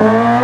Yeah.